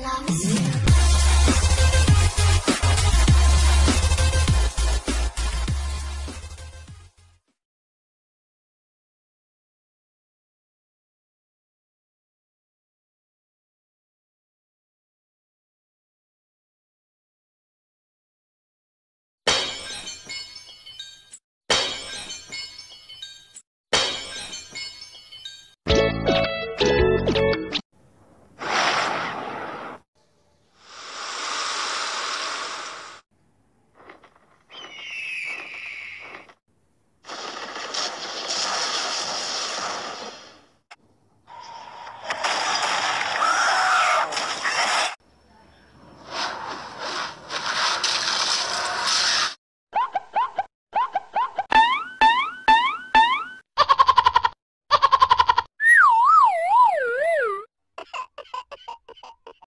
Love.